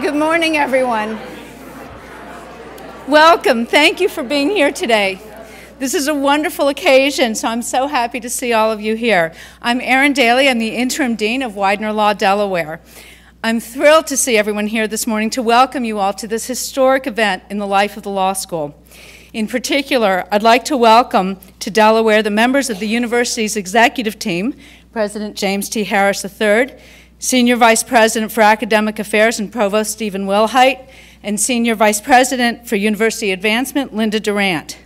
Good morning, everyone. Welcome. Thank you for being here today. This is a wonderful occasion, so I'm so happy to see all of you here. I'm Erin Daly. I'm the interim dean of Widener Law Delaware. I'm thrilled to see everyone here this morning to welcome you all to this historic event in the life of the law school. In particular, I'd like to welcome to Delaware the members of the university's executive team, President James T. Harris III, Senior Vice President for Academic Affairs and Provost Stephen Wilhite, and Senior Vice President for University Advancement, Linda Durant.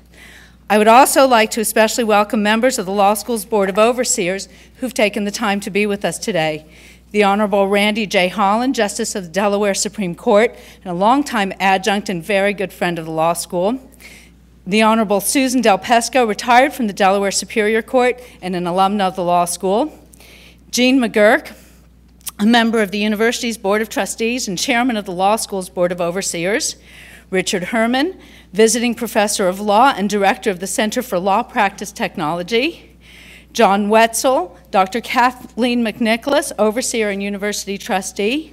I would also like to especially welcome members of the Law School's Board of Overseers who've taken the time to be with us today. The Honorable Randy J. Holland, Justice of the Delaware Supreme Court, and a longtime adjunct and very good friend of the law school the Honorable Susan Del Pesco, retired from the Delaware Superior Court and an alumna of the law school. Jean McGurk, a member of the university's Board of Trustees and chairman of the law school's Board of Overseers. Richard Herman, visiting professor of law and director of the Center for Law Practice Technology. John Wetzel, Dr. Kathleen McNicholas, overseer and university trustee,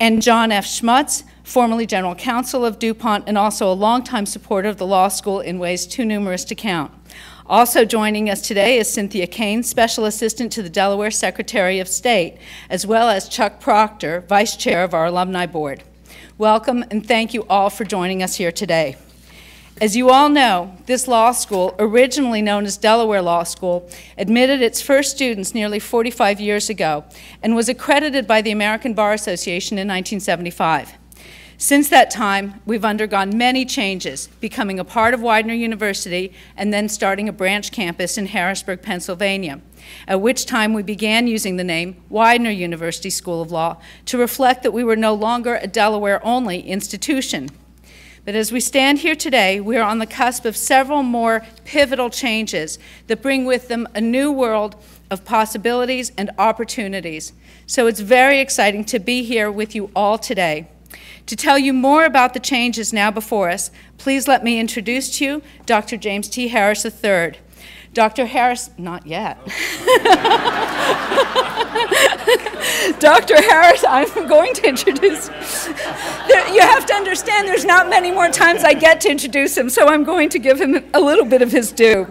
and John F. Schmutz, formerly general counsel of DuPont and also a longtime supporter of the law school in ways too numerous to count. Also joining us today is Cynthia Kane, Special Assistant to the Delaware Secretary of State, as well as Chuck Proctor, Vice Chair of our Alumni Board. Welcome and thank you all for joining us here today. As you all know, this law school, originally known as Delaware Law School, admitted its first students nearly 45 years ago and was accredited by the American Bar Association in 1975. Since that time, we've undergone many changes, becoming a part of Widener University and then starting a branch campus in Harrisburg, Pennsylvania, at which time we began using the name Widener University School of Law to reflect that we were no longer a Delaware-only institution. But as we stand here today, we are on the cusp of several more pivotal changes that bring with them a new world of possibilities and opportunities. So it's very exciting to be here with you all today. To tell you more about the changes now before us, please let me introduce to you Dr. James T. Harris III. Dr. Harris, not yet. Dr. Harris, I'm going to introduce. You have to understand there's not many more times I get to introduce him, so I'm going to give him a little bit of his due.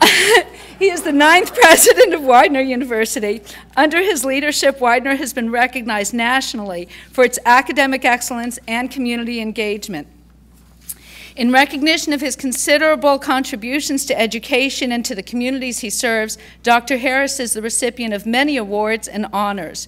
He is the ninth president of Widener University. Under his leadership, Widener has been recognized nationally for its academic excellence and community engagement. In recognition of his considerable contributions to education and to the communities he serves, Dr. Harris is the recipient of many awards and honors.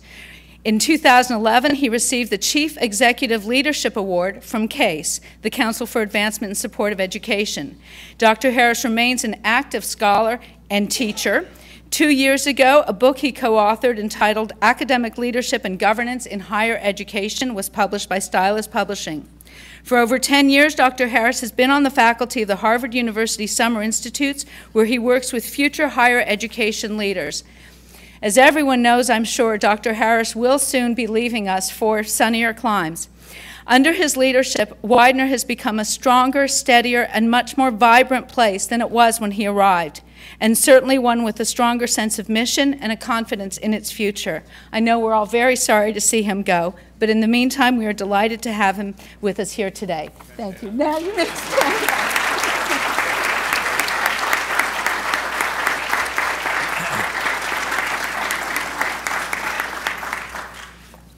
In 2011, he received the Chief Executive Leadership Award from CASE, the Council for Advancement and Support of Education. Dr. Harris remains an active scholar and teacher. Two years ago, a book he co-authored entitled Academic Leadership and Governance in Higher Education was published by Stylus Publishing. For over 10 years, Dr. Harris has been on the faculty of the Harvard University Summer Institutes, where he works with future higher education leaders. As everyone knows, I'm sure, Dr. Harris will soon be leaving us for sunnier climes. Under his leadership, Widener has become a stronger, steadier, and much more vibrant place than it was when he arrived, and certainly one with a stronger sense of mission and a confidence in its future. I know we're all very sorry to see him go, but in the meantime, we are delighted to have him with us here today. Thank you. Now you may stand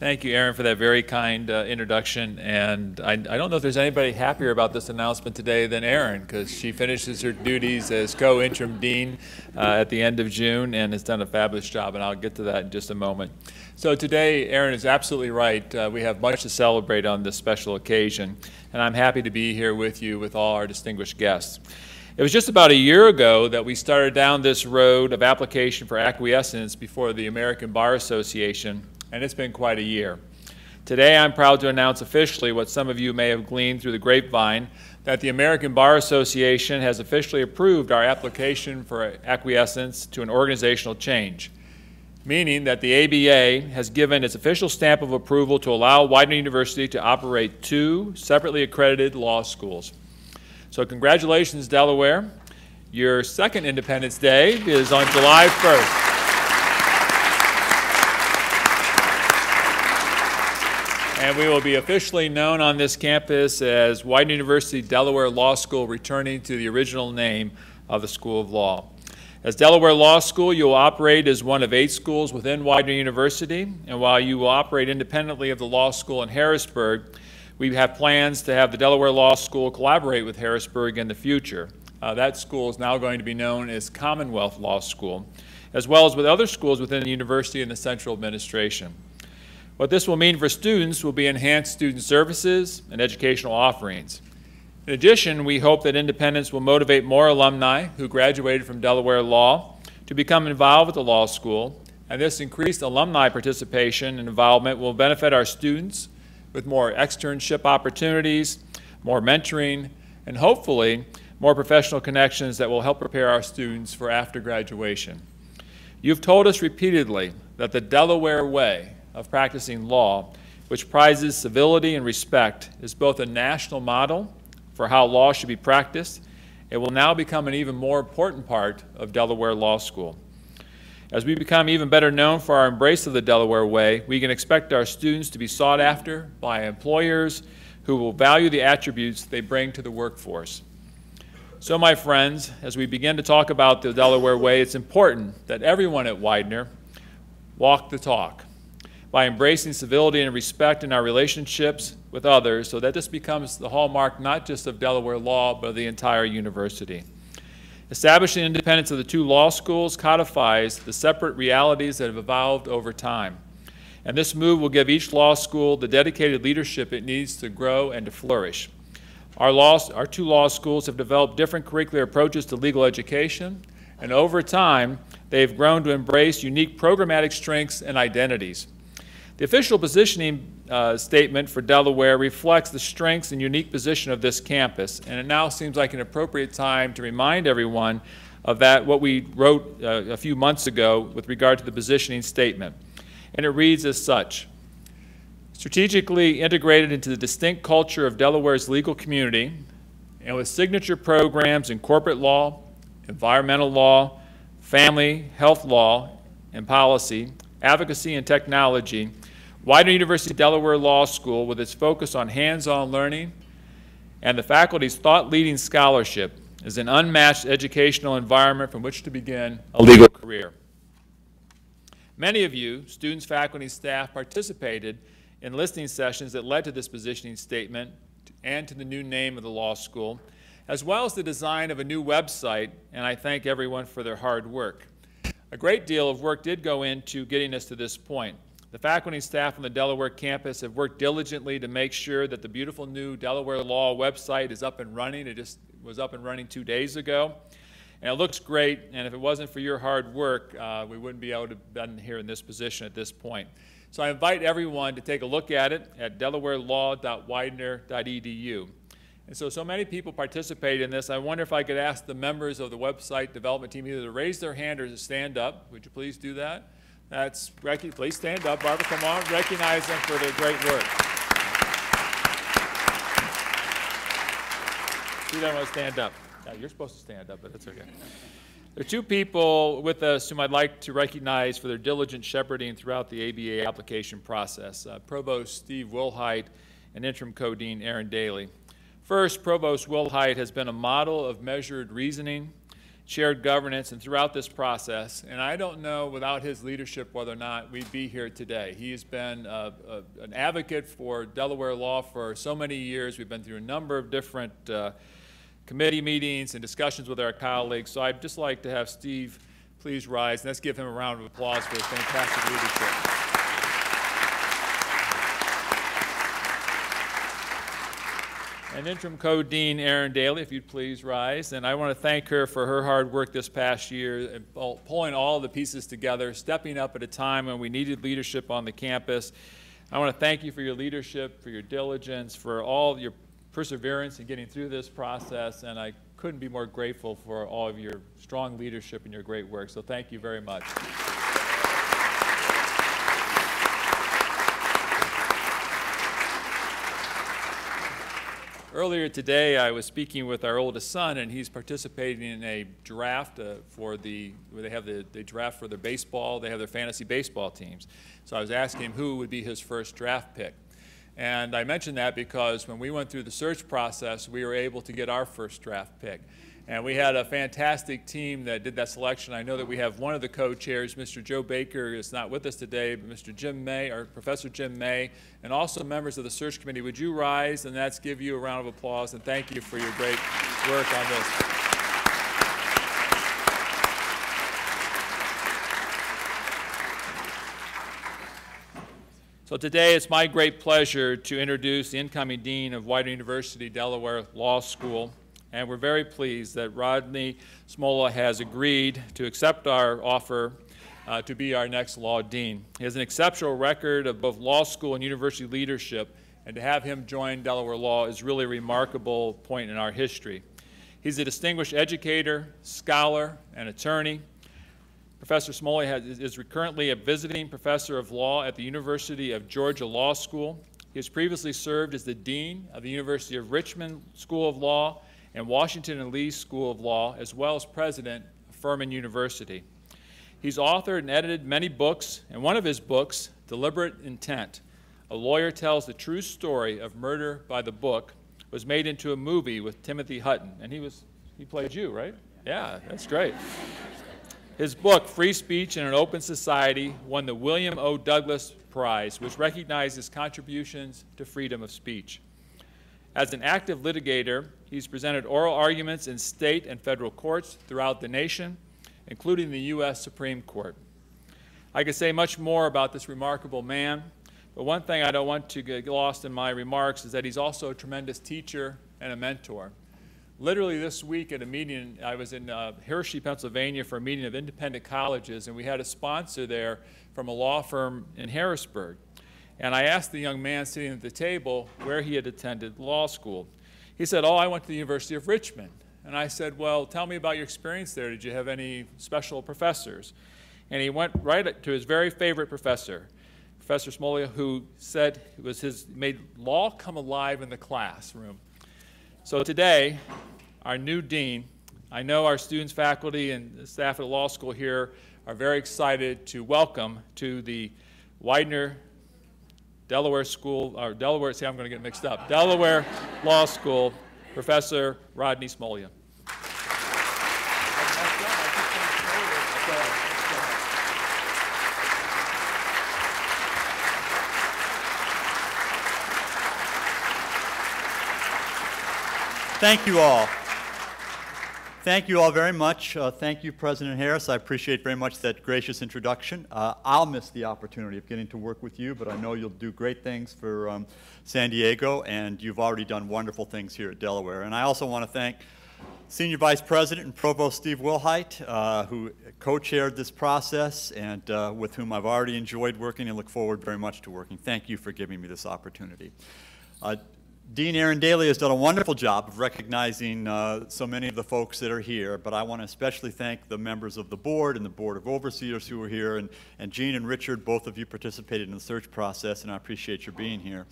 Thank you, Erin, for that very kind uh, introduction. And I, I, don't know if there's anybody happier about this announcement today than Erin, because she finishes her duties as co-interim dean uh, at the end of June and has done a fabulous job, and I'll get to that in just a moment. So today, Erin is absolutely right. Uh, we have much to celebrate on this special occasion, and I'm happy to be here with you with all our distinguished guests. It was just about a year ago that we started down this road of application for acquiescence before the American Bar Association and it's been quite a year. Today, I'm proud to announce officially what some of you may have gleaned through the grapevine that the American Bar Association has officially approved our application for acquiescence to an organizational change, meaning that the ABA has given its official stamp of approval to allow Widener University to operate two separately accredited law schools. So, congratulations, Delaware. Your second Independence Day is on July 1st. And we will be officially known on this campus as Widener University Delaware Law School, returning to the original name of the School of Law. As Delaware Law School, you will operate as one of eight schools within Widener University, and while you will operate independently of the law school in Harrisburg, we have plans to have the Delaware Law School collaborate with Harrisburg in the future. Uh, that school is now going to be known as Commonwealth Law School, as well as with other schools within the university and the central administration. What this will mean for students will be enhanced student services and educational offerings. In addition, we hope that independence will motivate more alumni who graduated from Delaware Law to become involved with the law school, and this increased alumni participation and involvement will benefit our students with more externship opportunities, more mentoring, and hopefully more professional connections that will help prepare our students for after graduation. You've told us repeatedly that the Delaware way of practicing law, which prizes civility and respect, is both a national model for how law should be practiced, it will now become an even more important part of Delaware Law School. As we become even better known for our embrace of the Delaware way, we can expect our students to be sought after by employers who will value the attributes they bring to the workforce. So, my friends, as we begin to talk about the Delaware way, it's important that everyone at Widener walk the talk by embracing civility and respect in our relationships with others so that this becomes the hallmark not just of Delaware law, but of the entire university. Establishing independence of the two law schools codifies the separate realities that have evolved over time. And this move will give each law school the dedicated leadership it needs to grow and to flourish. Our, law, our two law schools have developed different curricular approaches to legal education, and over time, they've grown to embrace unique programmatic strengths and identities. The official positioning uh, statement for Delaware reflects the strengths and unique position of this campus, and it now seems like an appropriate time to remind everyone of that, what we wrote uh, a few months ago with regard to the positioning statement. And it reads as such Strategically integrated into the distinct culture of Delaware's legal community, and with signature programs in corporate law, environmental law, family, health law, and policy, advocacy, and technology, Widener University Delaware Law School, with its focus on hands-on learning and the faculty's thought-leading scholarship, is an unmatched educational environment from which to begin a legal career. Many of you, students, faculty, and staff, participated in listening sessions that led to this positioning statement and to the new name of the law school, as well as the design of a new website, and I thank everyone for their hard work. A great deal of work did go into getting us to this point. The faculty and staff on the Delaware campus have worked diligently to make sure that the beautiful new Delaware Law website is up and running. It just was up and running two days ago. And it looks great, and if it wasn't for your hard work, uh, we wouldn't be able to be here in this position at this point. So I invite everyone to take a look at it at delawarelaw.widener.edu. And so, so many people participate in this. I wonder if I could ask the members of the website development team either to raise their hand or to stand up. Would you please do that? That's, please stand up. Barbara, come on. Recognize them for their great work. You don't want to stand up. you're supposed to stand up, but that's okay. There are two people with us whom I'd like to recognize for their diligent shepherding throughout the ABA application process. Uh, Provost Steve Wilhite and Interim Co-Dean Erin Daly. First, Provost Wilhite has been a model of measured reasoning, shared governance and throughout this process. And I don't know without his leadership whether or not we'd be here today. He has been a, a, an advocate for Delaware law for so many years. We've been through a number of different uh, committee meetings and discussions with our colleagues. So I'd just like to have Steve please rise and let's give him a round of applause for his fantastic leadership. And Interim Co-Dean Erin Daly, if you'd please rise. And I want to thank her for her hard work this past year, pulling all the pieces together, stepping up at a time when we needed leadership on the campus. I want to thank you for your leadership, for your diligence, for all your perseverance in getting through this process, and I couldn't be more grateful for all of your strong leadership and your great work. So thank you very much. Earlier today, I was speaking with our oldest son, and he's participating in a draft uh, for the, where they have the, the draft for their baseball, they have their fantasy baseball teams. So I was asking him who would be his first draft pick. And I mentioned that because when we went through the search process, we were able to get our first draft pick. And we had a fantastic team that did that selection. I know that we have one of the co-chairs, Mr. Joe Baker, is not with us today, but Mr. Jim May, or Professor Jim May, and also members of the search committee. Would you rise and let's give you a round of applause and thank you for your great work on this. So today it's my great pleasure to introduce the incoming Dean of Widener University Delaware Law School, and we're very pleased that Rodney Smolla has agreed to accept our offer uh, to be our next law dean. He has an exceptional record of both law school and university leadership, and to have him join Delaware Law is really a remarkable point in our history. He's a distinguished educator, scholar, and attorney. Professor Smolla has, is currently a visiting professor of law at the University of Georgia Law School. He has previously served as the dean of the University of Richmond School of Law and Washington and Lee School of Law, as well as president of Furman University. He's authored and edited many books, and one of his books, Deliberate Intent, A Lawyer Tells the True Story of Murder by the Book, was made into a movie with Timothy Hutton. And he was he played you, right? Yeah, that's great. His book, Free Speech in an Open Society, won the William O. Douglas Prize, which recognizes contributions to freedom of speech. As an active litigator, he's presented oral arguments in state and federal courts throughout the nation, including the U.S. Supreme Court. I could say much more about this remarkable man, but one thing I don't want to get lost in my remarks is that he's also a tremendous teacher and a mentor. Literally this week at a meeting, I was in uh, Hershey, Pennsylvania for a meeting of independent colleges, and we had a sponsor there from a law firm in Harrisburg. And I asked the young man sitting at the table where he had attended law school. He said, Oh, I went to the University of Richmond. And I said, Well, tell me about your experience there. Did you have any special professors? And he went right to his very favorite professor, Professor Smolla, who said it was his made law come alive in the classroom. So today, our new dean, I know our students, faculty, and staff at the law school here are very excited to welcome to the Widener Delaware School, or Delaware, see, I'm going to get mixed up, Delaware Law School, Professor Rodney Smolla. Thank you all. Thank you all very much. Uh, thank you, President Harris. I appreciate very much that gracious introduction. Uh, I'll miss the opportunity of getting to work with you, but I know you'll do great things for um, San Diego, and you've already done wonderful things here at Delaware. And I also want to thank Senior Vice President and Provost Steve Wilhite, uh, who co-chaired this process and uh, with whom I've already enjoyed working and look forward very much to working. Thank you for giving me this opportunity. Uh, Dean Erin Daly has done a wonderful job of recognizing uh, so many of the folks that are here, but I want to especially thank the members of the board and the Board of Overseers who are here, and, and Jean and Richard, both of you participated in the search process, and I appreciate your being here.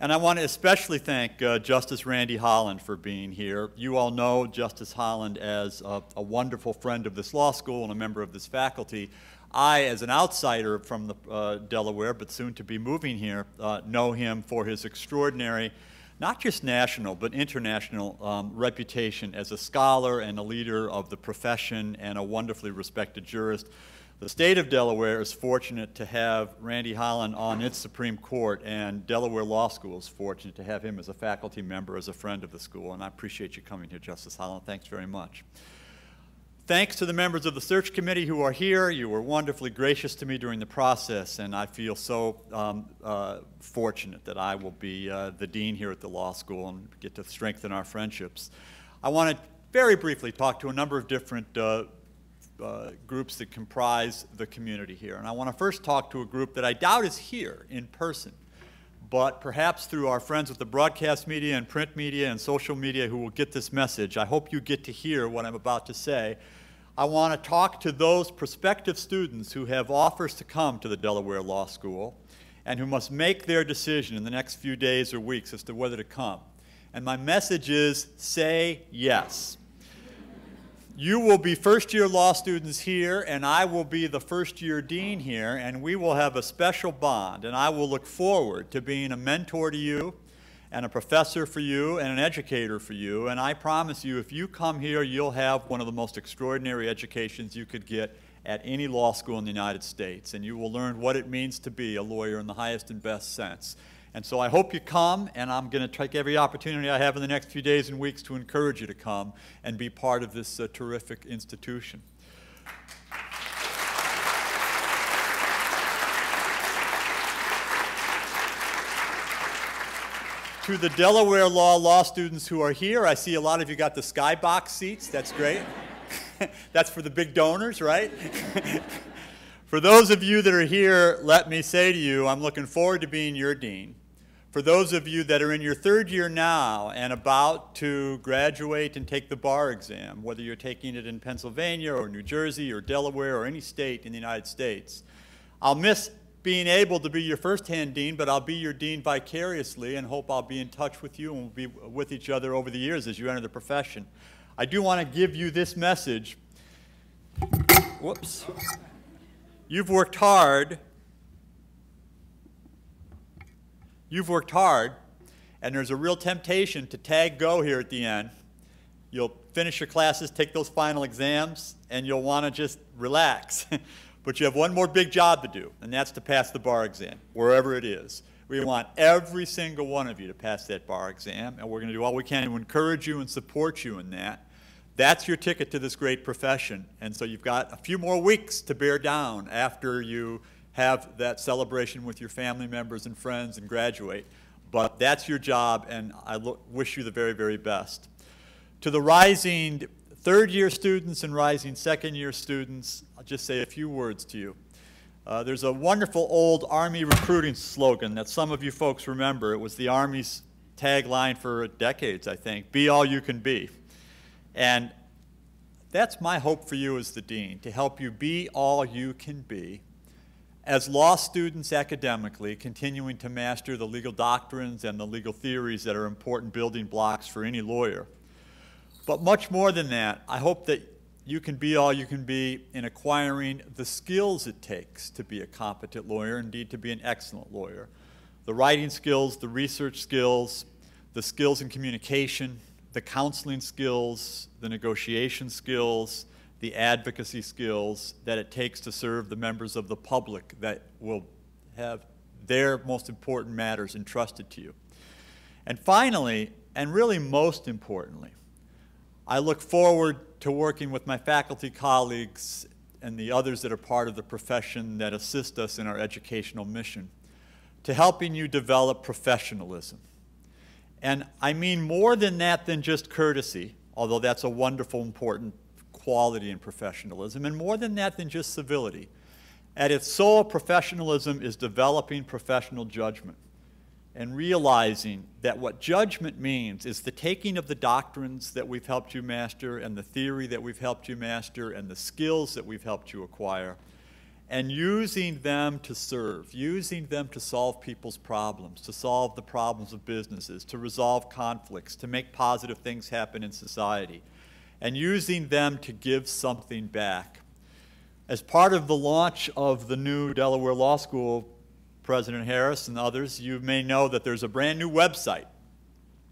And I want to especially thank uh, Justice Randy Holland for being here. You all know Justice Holland as a, a, wonderful friend of this law school and a member of this faculty. I, as an outsider from the, uh, Delaware, but soon to be moving here, uh, know him for his extraordinary not just national, but international um, reputation as a scholar and a leader of the profession and a wonderfully respected jurist. The state of Delaware is fortunate to have Randy Holland on its Supreme Court, and Delaware Law School is fortunate to have him as a faculty member, as a friend of the school, and I appreciate you coming here, Justice Holland. Thanks very much. Thanks to the members of the search committee who are here. You were wonderfully gracious to me during the process, and I feel so um, uh, fortunate that I will be uh, the dean here at the law school and get to strengthen our friendships. I want to very briefly talk to a number of different uh, uh, groups that comprise the community here. And I want to first talk to a group that I doubt is here in person, but perhaps through our friends with the broadcast media and print media and social media who will get this message. I hope you get to hear what I'm about to say I want to talk to those prospective students who have offers to come to the Delaware Law School and who must make their decision in the next few days or weeks as to whether to come. And my message is say yes. You will be first year law students here, and I will be the first year dean here, and we will have a special bond. And I will look forward to being a mentor to you, and a professor for you, and an educator for you. And I promise you, if you come here, you'll have one of the most extraordinary educations you could get at any law school in the United States. And you will learn what it means to be a lawyer in the highest and best sense. And so I hope you come, and I'm going to take every opportunity I have in the next few days and weeks to encourage you to come and be part of this uh, terrific institution. to the Delaware Law law students who are here, I see a lot of you got the skybox seats. That's great. That's for the big donors, right? for those of you that are here, let me say to you, I'm looking forward to being your dean. For those of you that are in your third year now and about to graduate and take the bar exam, whether you're taking it in Pennsylvania or New Jersey or Delaware or any state in the United States, I'll miss being able to be your first-hand dean, but I'll be your dean vicariously and hope I'll be in touch with you and we'll be with each other over the years as you enter the profession. I do want to give you this message. Whoops. You've worked hard You've worked hard, and there's a real temptation to tag go here at the end. You'll finish your classes, take those final exams, and you'll want to just relax. but you have one more big job to do, and that's to pass the bar exam, wherever it is. We want every single one of you to pass that bar exam, and we're going to do all we can to encourage you and support you in that. That's your ticket to this great profession. And so you've got a few more weeks to bear down after you have that celebration with your family members and friends and graduate. But that's your job, and I wish you the very, very best. To the rising third year students and rising second year students, I'll just say a few words to you. Uh, there's a wonderful old Army recruiting slogan that some of you folks remember. It was the Army's tagline for decades, I think be all you can be. And that's my hope for you as the dean, to help you be all you can be as law students academically, continuing to master the legal doctrines and the legal theories that are important building blocks for any lawyer. But much more than that, I hope that you can be all you can be in acquiring the skills it takes to be a competent lawyer, indeed to be an excellent lawyer. The writing skills, the research skills, the skills in communication, the counseling skills, the negotiation skills, the advocacy skills that it takes to serve the members of the public that will have their most important matters entrusted to you. And finally, and really most importantly, I look forward to working with my faculty colleagues and the others that are part of the profession that assist us in our educational mission to helping you develop professionalism. And I mean more than that than just courtesy, although that's a wonderful, important quality and professionalism, and more than that than just civility. At its soul, professionalism is developing professional judgment and realizing that what judgment means is the taking of the doctrines that we've helped you master and the theory that we've helped you master and the skills that we've helped you acquire and using them to serve, using them to solve people's problems, to solve the problems of businesses, to resolve conflicts, to make positive things happen in society and using them to give something back. As part of the launch of the new Delaware Law School, President Harris and others, you may know that there's a brand new website.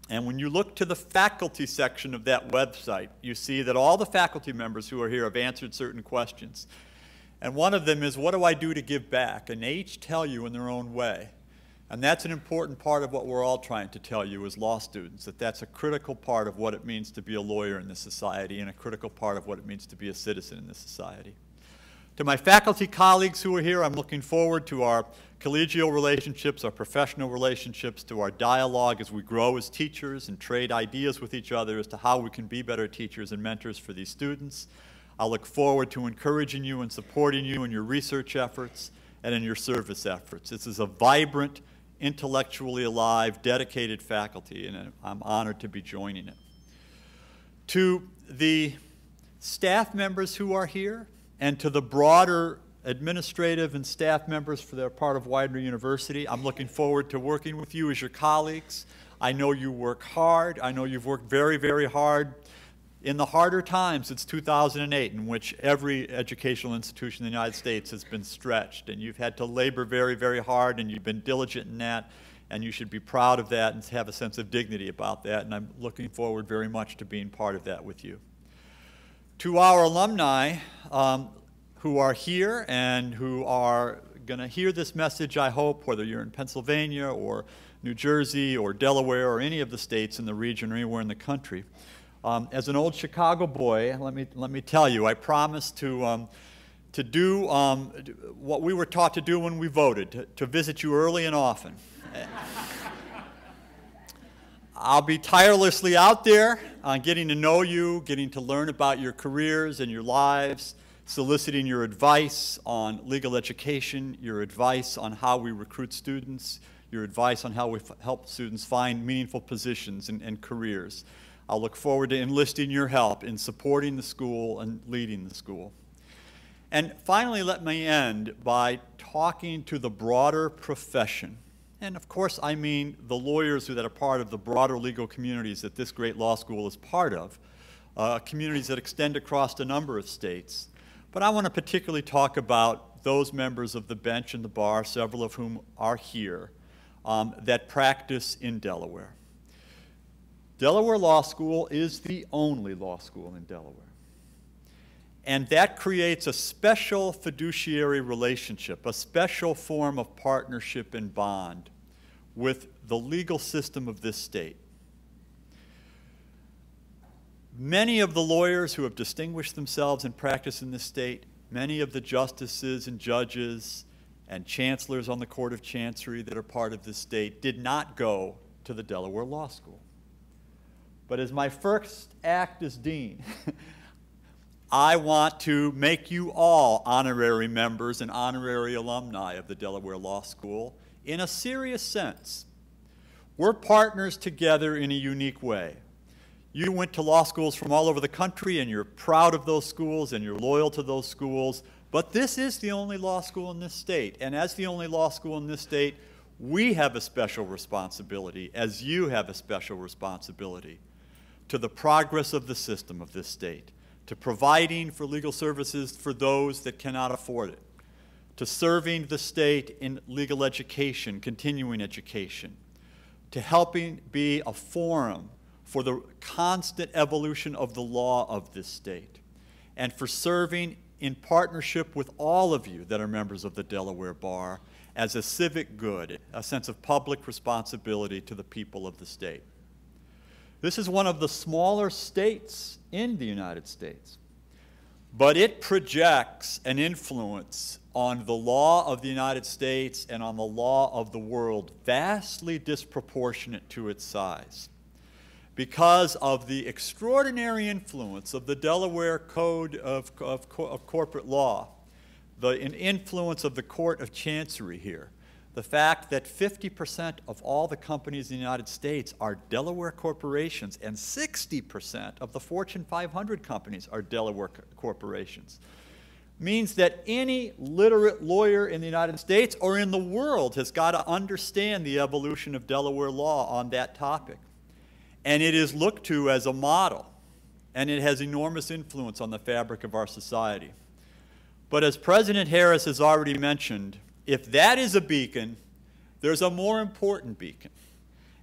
And when you look to the faculty section of that website, you see that all the faculty members who are here have answered certain questions. And one of them is, what do I do to give back? And they each tell you in their own way. And that's an important part of what we're all trying to tell you as law students, that that's a critical part of what it means to be a lawyer in this society and a critical part of what it means to be a citizen in this society. To my faculty colleagues who are here, I'm looking forward to our collegial relationships, our professional relationships, to our dialogue as we grow as teachers and trade ideas with each other as to how we can be better teachers and mentors for these students. I look forward to encouraging you and supporting you in your research efforts and in your service efforts. This is a vibrant, intellectually alive, dedicated faculty, and I'm honored to be joining it. To the staff members who are here, and to the broader administrative and staff members for their part of Widener University, I'm looking forward to working with you as your colleagues. I know you work hard. I know you've worked very, very hard in the harder times since 2008, in which every educational institution in the United States has been stretched, and you've had to labor very, very hard, and you've been diligent in that, and you should be proud of that and have a sense of dignity about that, and I'm looking forward very much to being part of that with you. To our alumni um, who are here and who are going to hear this message, I hope, whether you're in Pennsylvania or New Jersey or Delaware or any of the states in the region or anywhere in the country. Um, as an old Chicago boy, let me, let me tell you, I promised to, um, to do um, what we were taught to do when we voted, to, to visit you early and often. I'll be tirelessly out there uh, getting to know you, getting to learn about your careers and your lives, soliciting your advice on legal education, your advice on how we recruit students, your advice on how we help students find meaningful positions and, and careers. I'll look forward to enlisting your help in supporting the school and leading the school. And finally, let me end by talking to the broader profession. And of course, I mean the lawyers that are part of the broader legal communities that this great law school is part of, uh, communities that extend across a number of states. But I want to particularly talk about those members of the bench and the bar, several of whom are here, um, that practice in Delaware. Delaware Law School is the only law school in Delaware. And that creates a special fiduciary relationship, a special form of partnership and bond with the legal system of this state. Many of the lawyers who have distinguished themselves in practice in this state, many of the justices and judges and chancellors on the Court of Chancery that are part of this state did not go to the Delaware Law School. But as my first act as dean, I want to make you all honorary members and honorary alumni of the Delaware Law School in a serious sense. We're partners together in a unique way. You went to law schools from all over the country and you're proud of those schools and you're loyal to those schools, but this is the only law school in this state. And as the only law school in this state, we have a special responsibility, as you have a special responsibility to the progress of the system of this state, to providing for legal services for those that cannot afford it, to serving the state in legal education, continuing education, to helping be a forum for the constant evolution of the law of this state, and for serving in partnership with all of you that are members of the Delaware Bar as a civic good, a sense of public responsibility to the people of the state. This is one of the smaller states in the United States, but it projects an influence on the law of the United States and on the law of the world vastly disproportionate to its size. Because of the extraordinary influence of the Delaware Code of, of, of Corporate Law, the influence of the Court of Chancery here, the fact that 50% of all the companies in the United States are Delaware corporations and 60% of the Fortune 500 companies are Delaware corporations means that any literate lawyer in the United States or in the world has got to understand the evolution of Delaware law on that topic. And it is looked to as a model, and it has enormous influence on the fabric of our society. But as President Harris has already mentioned, if that is a beacon, there's a more important beacon.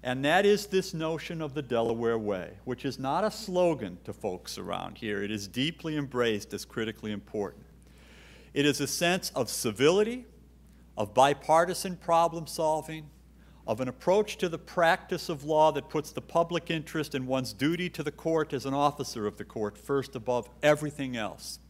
And that is this notion of the Delaware Way, which is not a slogan to folks around here. It is deeply embraced as critically important. It is a sense of civility, of bipartisan problem solving, of an approach to the practice of law that puts the public interest and one's duty to the court as an officer of the court first above everything else.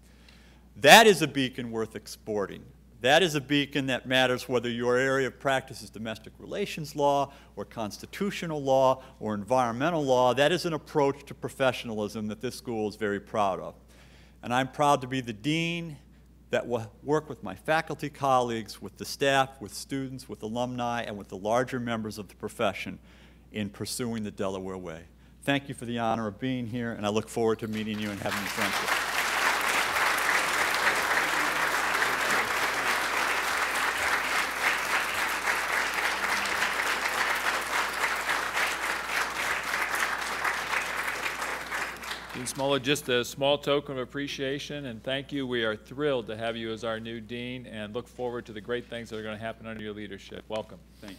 That is a beacon worth exporting. That is a beacon that matters whether your area of practice is domestic relations law or constitutional law or environmental law. That is an approach to professionalism that this school is very proud of. And I'm proud to be the dean that will work with my faculty colleagues, with the staff, with students, with alumni, and with the larger members of the profession in pursuing the Delaware way. Thank you for the honor of being here, and I look forward to meeting you and having a friendship. Dean Smolla, just a small token of appreciation and thank you. We are thrilled to have you as our new dean and look forward to the great things that are going to happen under your leadership. Welcome. Thank you.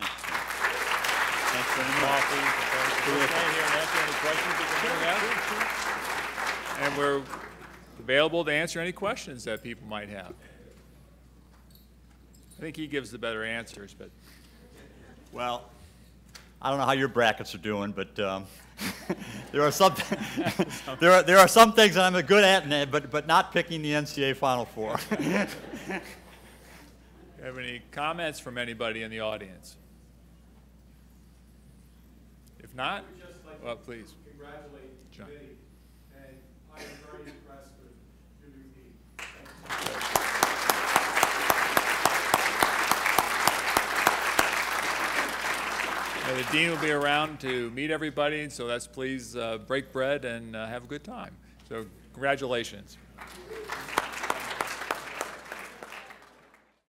Thanks very much. Coffee. We'll stay here and answer any questions that you may have. And we're available to answer any questions that people might have. I think he gives the better answers, but Well, I don't know how your brackets are doing, but um, there are some there are there are some things that I'm a good at, and- but but not picking the NCAA Final Four. have any comments from anybody in the audience? If not, would just like well, please. congratulate the John. committee, and I am very impressed with your new team. The dean will be around to meet everybody, so let's please uh, break bread and uh, have a good time. So congratulations.